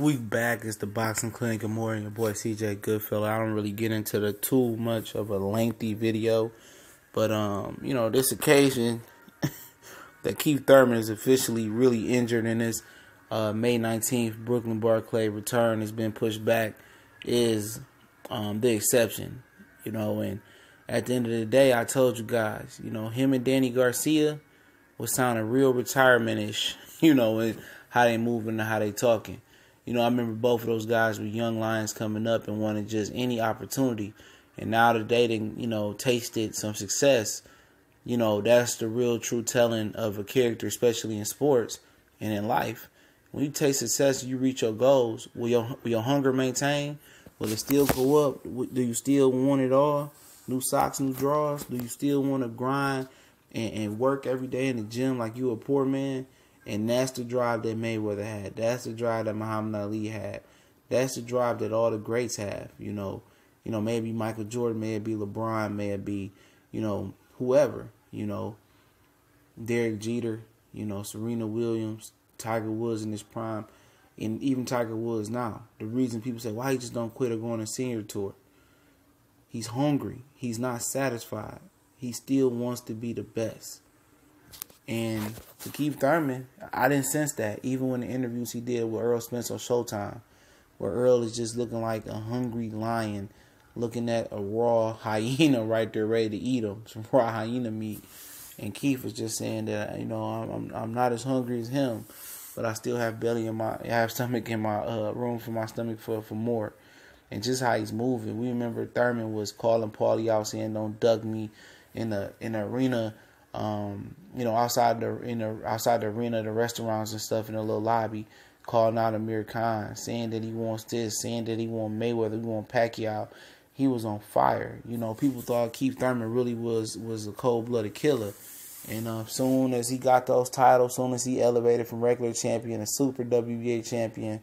We back. It's the Boxing Clinic. Good morning, your boy CJ Goodfella. I don't really get into the too much of a lengthy video, but um, you know, this occasion that Keith Thurman is officially really injured in his uh, May 19th Brooklyn Barclay return has been pushed back is um, the exception, you know. And at the end of the day, I told you guys, you know, him and Danny Garcia was sounding real retirement ish, you know, and how they moving and how they talking. You know, I remember both of those guys were young lions coming up and wanted just any opportunity. And now that they didn't, you know, tasted some success, you know, that's the real true telling of a character, especially in sports and in life. When you taste success, you reach your goals. Will your will your hunger maintain? Will it still go up? Do you still want it all? New socks, new drawers? Do you still want to grind and, and work every day in the gym like you a poor man? And that's the drive that Mayweather had. That's the drive that Muhammad Ali had. That's the drive that all the greats have. You know, you know, maybe Michael Jordan, may it be LeBron, may it be, you know, whoever, you know, Derek Jeter, you know, Serena Williams, Tiger Woods in his prime, and even Tiger Woods now. The reason people say why he just don't quit or go on a senior tour. He's hungry. He's not satisfied. He still wants to be the best. And to Keith Thurman, I didn't sense that even when the interviews he did with Earl Spence on Showtime, where Earl is just looking like a hungry lion, looking at a raw hyena right there ready to eat him, some raw hyena meat. And Keith was just saying that you know I'm I'm, I'm not as hungry as him, but I still have belly in my I have stomach in my uh, room for my stomach for for more. And just how he's moving. We remember Thurman was calling Paulie out saying, "Don't duck me," in the in the arena um, you know, outside the in the outside the arena, the restaurants and stuff in the little lobby, calling out Amir Khan, saying that he wants this, saying that he wants Mayweather, he wants Pacquiao. He was on fire. You know, people thought Keith Thurman really was was a cold blooded killer. And uh, soon as he got those titles, soon as he elevated from regular champion to super WBA champion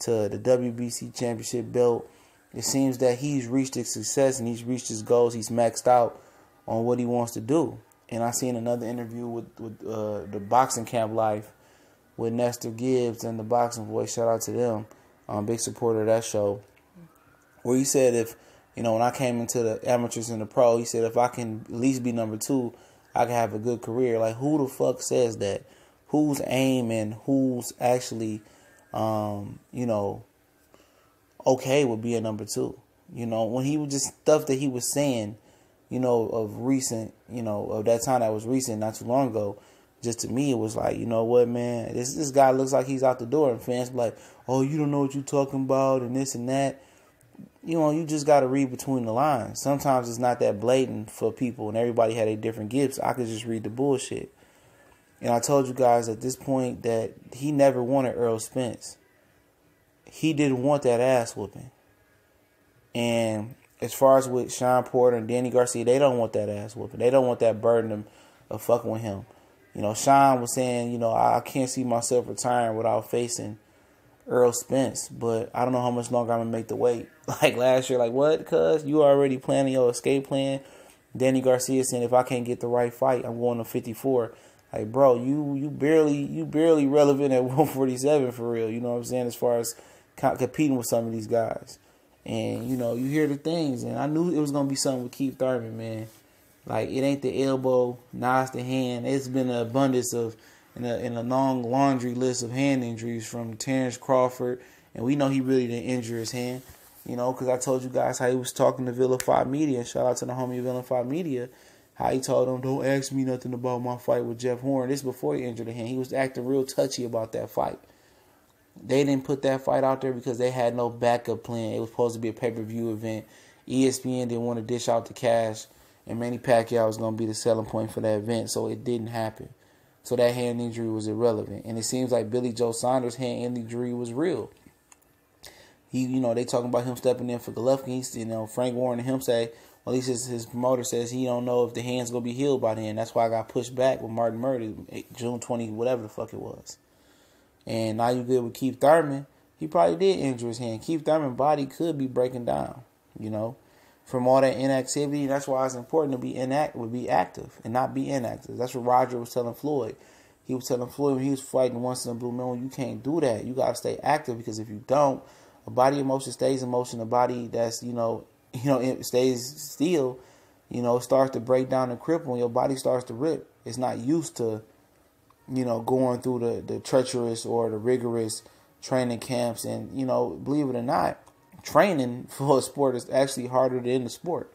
to the WBC championship belt, it seems that he's reached his success and he's reached his goals. He's maxed out on what he wants to do. And I seen another interview with with uh, the boxing camp life with Nestor Gibbs and the boxing voice. Shout out to them. I'm big supporter of that show. Where he said if you know when I came into the amateurs and the pro, he said if I can at least be number two, I can have a good career. Like who the fuck says that? Who's aiming? Who's actually, um, you know, okay with being number two? You know, when he was just stuff that he was saying you know, of recent, you know, of that time that was recent, not too long ago, just to me, it was like, you know what, man, this this guy looks like he's out the door, and fans be like, oh, you don't know what you're talking about, and this and that. You know, you just got to read between the lines. Sometimes it's not that blatant for people, and everybody had a different gifts. I could just read the bullshit. And I told you guys at this point that he never wanted Earl Spence. He didn't want that ass whooping. And as far as with Shawn Porter and Danny Garcia, they don't want that ass whooping. They don't want that burden of, of fucking with him. You know, Shawn was saying, you know, I can't see myself retiring without facing Earl Spence, but I don't know how much longer I'm gonna make the wait. Like last year, like what? Cause you already planning your escape plan. Danny Garcia saying if I can't get the right fight, I'm going to 54. Like, bro, you you barely you barely relevant at 147 for real. You know what I'm saying? As far as competing with some of these guys. And you know, you hear the things, and I knew it was gonna be something with Keith Thurman, man. Like it ain't the elbow, now it's the hand. It's been an abundance of in a, in a long laundry list of hand injuries from Terrence Crawford, and we know he really didn't injure his hand. You know, because I told you guys how he was talking to Vilified Media. Shout out to the homie Vilified Media. How he told them, "Don't ask me nothing about my fight with Jeff Horn." This before he injured the hand. He was acting real touchy about that fight. They didn't put that fight out there because they had no backup plan. It was supposed to be a pay per view event. ESPN didn't want to dish out the cash, and Manny Pacquiao was going to be the selling point for that event, so it didn't happen. So that hand injury was irrelevant, and it seems like Billy Joe Saunders' hand injury was real. He, you know, they talking about him stepping in for Golovkin. You know, Frank Warren and him say, well, at least his, his promoter says he don't know if the hand's gonna be healed by then. That's why I got pushed back with Martin Murray, eh, June twenty, whatever the fuck it was. And now you good with Keith Thurman. He probably did injure his hand. Keith Thurman's body could be breaking down, you know, from all that inactivity. That's why it's important to be inact, would be active and not be inactive. That's what Roger was telling Floyd. He was telling Floyd when he was fighting once in a blue moon, you can't do that. You gotta stay active because if you don't, a body of motion stays in motion. A body that's you know you know it stays still, you know, starts to break down and cripple, your body starts to rip. It's not used to, you know, going through the the treacherous or the rigorous training camps, and you know, believe it or not, training for a sport is actually harder than the sport.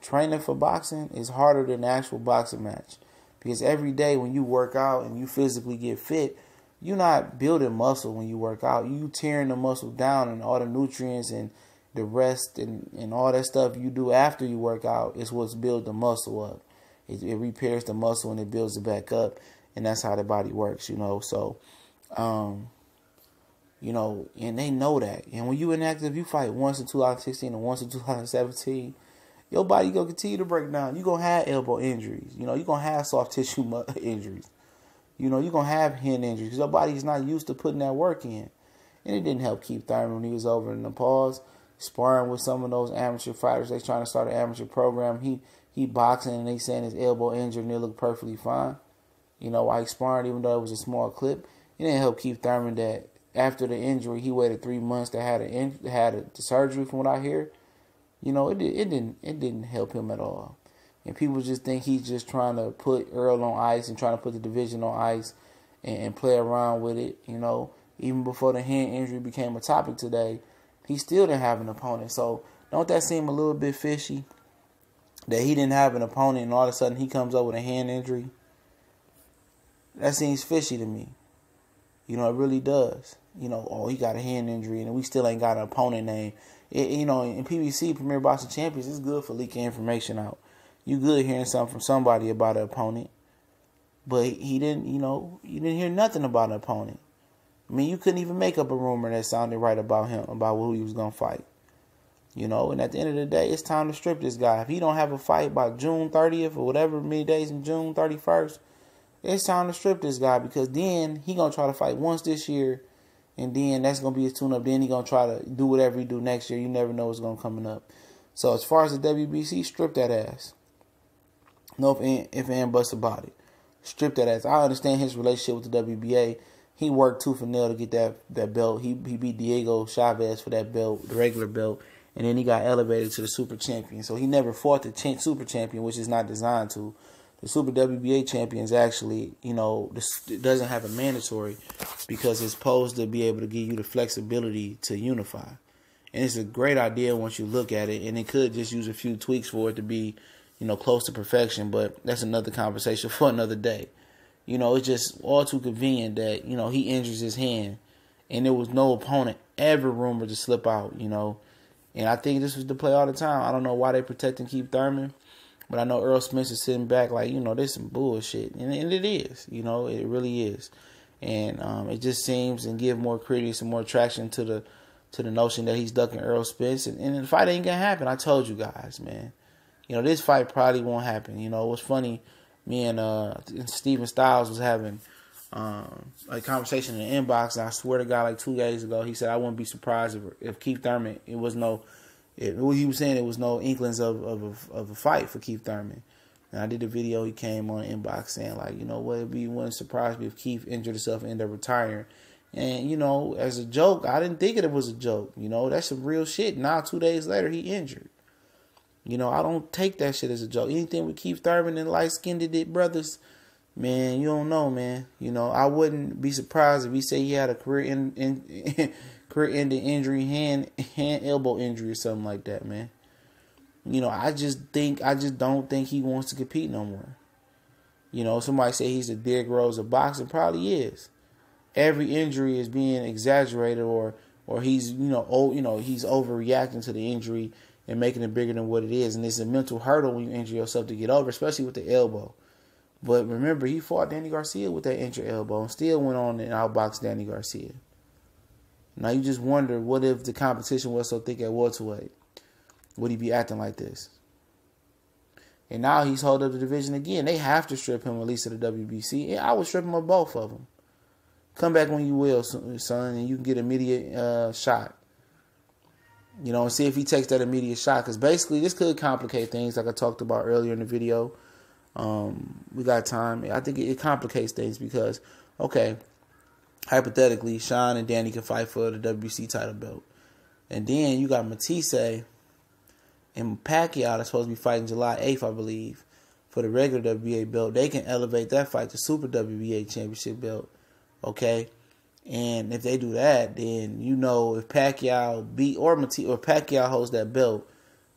Training for boxing is harder than the actual boxing match. Because every day when you work out and you physically get fit, you're not building muscle when you work out. You tearing the muscle down and all the nutrients and the rest and, and all that stuff you do after you work out is what's build the muscle up. It, it repairs the muscle and it builds it back up. And that's how the body works, you know. So, um, you know, and they know that. And when you inactive, you fight once in 2016 and once in 2017 your body gonna continue to break down. You're gonna have elbow injuries. You know, you're gonna have soft tissue injuries. You know, you're gonna have hand injuries your body's not used to putting that work in. And it didn't help Keith Thurman when he was over in the pause, sparring with some of those amateur fighters. They trying to start an amateur program. He he boxing and they saying his elbow injured and it looked perfectly fine. You know, while he even though it was a small clip, it didn't help Keith Thurman that after the injury, he waited three months to have a had a, the surgery. From what I hear, you know, it it didn't it didn't help him at all. And people just think he's just trying to put Earl on ice and trying to put the division on ice and, and play around with it. You know, even before the hand injury became a topic today, he still didn't have an opponent. So don't that seem a little bit fishy? That he didn't have an opponent and all of a sudden he comes up with a hand injury. That seems fishy to me. You know, it really does. You know, oh, he got a hand injury and we still ain't got an opponent name it, you know, in PBC, Premier Boxing Champions, it's good for leaking information out. You good hearing something from somebody about an opponent, but he didn't, you know, you didn't hear nothing about an opponent. I mean, you couldn't even make up a rumor that sounded right about him, about who he was gonna fight. You know, and at the end of the day, it's time to strip this guy. If he don't have a fight by June 30th or whatever many days in June 31st, it's time to strip this guy because then he gonna try to fight once this year and then that's gonna be his tune up. Then he gonna try to do whatever he do next year. You never know what's gonna coming up. So as far as the WBC, strip that ass. No if and, if and buts about it. Strip that ass. I understand his relationship with the WBA. He worked tooth and nail to get that that belt. He he beat Diego Chaves for that belt, the regular belt, and then he got elevated to the super champion. So he never fought the super champion, which is not designed to the Super WBA champions actually, you know, this doesn't have a mandatory because it's supposed to be able to give you the flexibility to unify. And it's a great idea once you look at it, and it could just use a few tweaks for it to be, you know, close to perfection. But that's another conversation for another day. You know, it's just all too convenient that you know he injures his hand, and there was no opponent ever rumored to slip out. You know, and I think this was the play all the time. I don't know why they protecting Keith Thurman. But I know Earl Spence is sitting back like, you know, there's some bullshit. And, and it is, you know, it really is. And um, it just seems and give more credence and more traction to the to the notion that he's ducking Earl Spence. And, and the fight ain't to happen. I told you guys, man. You know, this fight probably won't happen. You know, it was funny. Me and uh, Steven Styles was having um, a conversation in the inbox. And I swear to God, like two days ago, he said, I wouldn't be surprised if, if Keith Thurman, it was no – it, he was saying, it was no inklings of of, of a fight for Keith Thurman. And I did a video. He came on inbox saying like, you know what, it'd be wouldn't surprise me if Keith injured himself and ended up retiring. And you know, as a joke, I didn't think it was a joke. You know, that's some real shit. Now, two days later, he injured. You know, I don't take that shit as a joke. Anything with Keith Thurman and light skinned it brothers, man, you don't know, man. You know, I wouldn't be surprised if he said he had a career in, in career ending injury, hand hand elbow injury or something like that, man. You know, I just think I just don't think he wants to compete no more. You know, somebody say he's a Derrick Rose of boxing, probably is. Every injury is being exaggerated or or he's, you know, oh, you know, he's overreacting to the injury and making it bigger than what it is. And it's a mental hurdle when you injure yourself to get over, especially with the elbow. But remember, he fought Danny Garcia with that injured elbow and still went on and outboxed Danny Garcia. Now you just wonder, what if the competition was so thick at welterweight? Would he be acting like this? And now he's holding up the division again. They have to strip him at least to the WBC. And I would strip him of both of them. Come back when you will, son, and you can get immediate uh, shot. You know, and see if he takes that immediate shot. Because basically, this could complicate things, like I talked about earlier in the video. Um, we got time. I think it complicates things because, okay, hypothetically, Sean and Danny can fight for the WBC title belt. And then you got Matthysse and Pacquiao that's supposed to be fighting July 8th, I believe, for the regular WBA belt. They can elevate that fight to Super WBA championship belt. Okay? And if they do that, then you know if Pacquiao beat or Matthysse or Pacquiao holds that belt,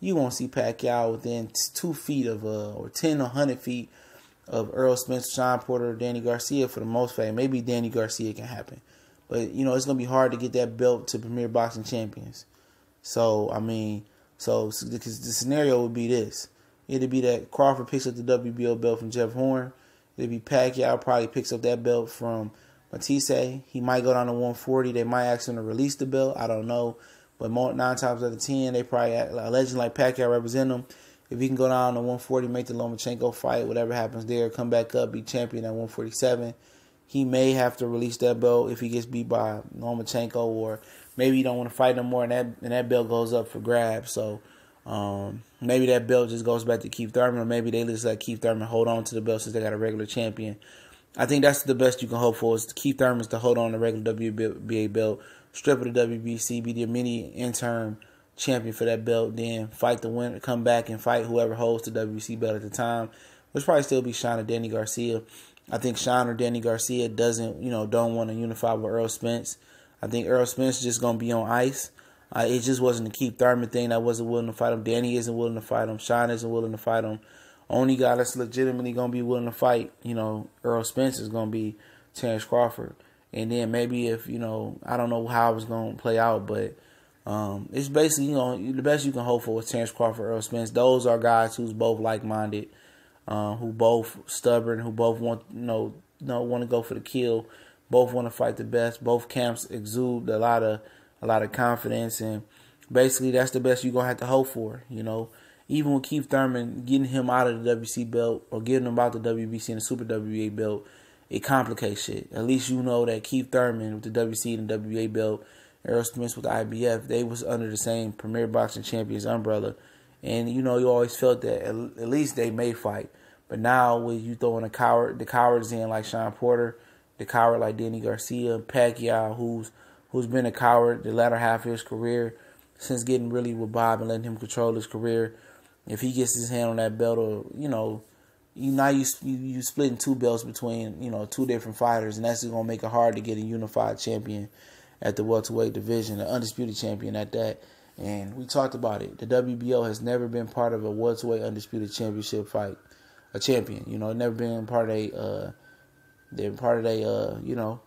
you won't see Pacquiao within two feet of uh or ten or hundred feet of Earl Spence, Shawn Porter, Danny Garcia for the most part. Maybe Danny Garcia can happen. But you know, it's gonna be hard to get that belt to Premier Boxing Champions. So I mean, so because the scenario would be this: it'd be that Crawford picks up the WBO belt from Jeff Horn. It'd be Pacquiao probably picks up that belt from Matthysse. He might go down to 140. They might ask him to release the belt. I don't know. But more, nine times out of ten, they probably a legend like Pacquiao represent him. If he can go down to 140, make the Lomachenko fight, whatever happens there, come back up, be champion at 147, he may have to release that belt if he gets beat by Lomachenko, or maybe he don't want to fight no more, and that and that belt goes up for grabs. So um, maybe that belt just goes back to Keith Thurman, or maybe they just let Keith Thurman hold on to the belt since they got a regular champion. I think that's the best you can hope for is Keith Thurman's to hold on the regular WBA belt strip of the WBC, be the mini interim champion for that belt, then fight the winner, come back and fight whoever holds the WBC belt at the time, which probably still be Sean or Danny Garcia. I think Sean or Danny Garcia doesn't, you know, don't want to unify with Earl Spence. I think Earl Spence is just gonna be on ice. Uh, it just wasn't a Keith Thurman thing. I wasn't willing to fight him. Danny isn't willing to fight him. Sean isn't willing to fight him. Only guy that's legitimately gonna be willing to fight, you know, Earl Spence is gonna be Terrence Crawford. And then maybe if you know, I don't know how it's going to play out, but um, it's basically you know the best you can hope for with Terrence Crawford, Earl Spence. Those are guys who's both like minded, uh, who both stubborn, who both want you know know want to go for the kill, both want to fight the best. Both camps exude a lot of a lot of confidence, and basically that's the best you're gonna have to hope for. You know, even with Keith Thurman getting him out of the WC belt or getting him out of the WBC and the Super WBA belt it complicates shit. At least you know that Keith Thurman with the WC and the WBA belt, Errol with the IBF, they was under the same Premier Boxing Champions umbrella, and you know you always felt that at, at least they may fight. But now with you throwing a coward, the cowards in like Shawn Porter, the coward like Danny Garcia, Pacquiao, who's who's been a coward the latter half of his career since getting really with Bob and letting him control his career. If he gets his hand on that belt, or you know you now you you, you splitting two belts between you know two different fighters, and that's gonna make it hard to get a unified champion at the welterweight division, an undisputed champion at that. And we talked about it. The WBO has never been part of a welterweight undisputed championship fight, a champion. You know, never been part of a uh, they're part of a uh, you know,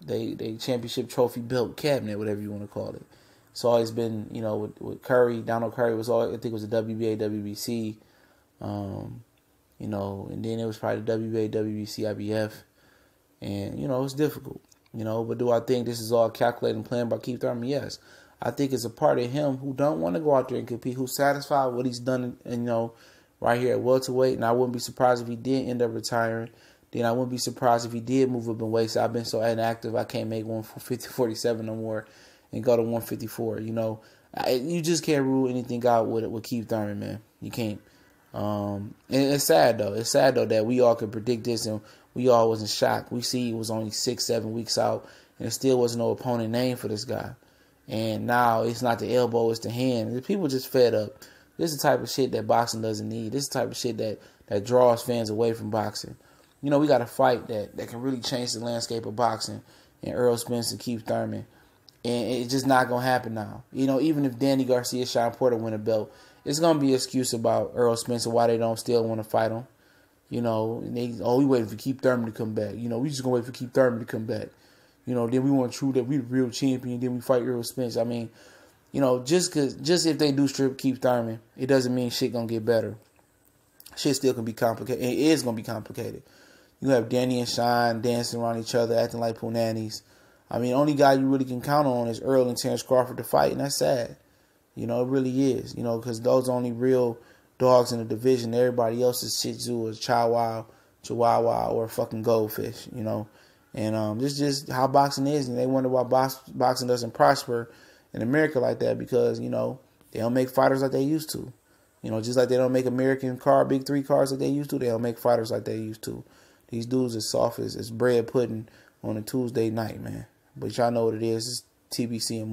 they they championship trophy belt cabinet, whatever you want to call it. It's always been you know with, with Curry, Donald Curry was all I think it was the WBA, WBC. Um, you know, and then it was probably the WBA, WBC, IBF, and you know it's difficult, you know. But do I think this is all calculated and planned by Keith Thurman? Yes, I think it's a part of him who don't want to go out there and compete, who's satisfied with what he's done, and you know, right here at welterweight. And I wouldn't be surprised if he did end up retiring. Then I wouldn't be surprised if he did move up in weight. So I've been so inactive, I can't make 150, 47 no more, and go to 154. You know, I, you just can't rule anything out with with Keith Thurman, man. You can't. Um, and it's sad though. It's sad though that we all could predict this and we all was in shock. We see it was only six, seven weeks out, and there still was no opponent name for this guy. And now it's not the elbow, it's the hand. The people just fed up. This is the type of shit that boxing doesn't need. This is the type of shit that that draws fans away from boxing. You know, we got a fight that that can really change the landscape of boxing. And Earl Spence and Keith Thurman, and it's just not gonna happen now. You know, even if Danny Garcia, Shawn Porter win a belt, it's gonna be an excuse about Errol Spencer why they don't still want to fight him. You know, and they oh we waiting for Keith Thurman to come back. You know, we just gonna wait for Keith Thurman to come back. You know, then we want to prove that we the real champion. Then we fight Earl Spence. I mean, you know, just cause just if they do strip Keith Thurman, it doesn't mean shit gonna get better. Shit still can be complicated. It is gonna be complicated. You have Danny and Sean dancing around each other, acting like punani's. I mean, only guy you really can count on is Earl and Terrence Crawford to fight, and that's sad. You know, it really is. You know, because those only real dogs in the division. Everybody else is Shih Tzu or Chihuahua, Chihuahua, or fucking goldfish. You know, and um, this is just how boxing is, and they wonder why box, boxing doesn't prosper in America like that because you know they don't make fighters like they used to. You know, just like they don't make American car, big three cars like they used to, they don't make fighters like they used to. These dudes are soft as, as bread pudding on a Tuesday night, man. But y'all know what it is. It's TBC and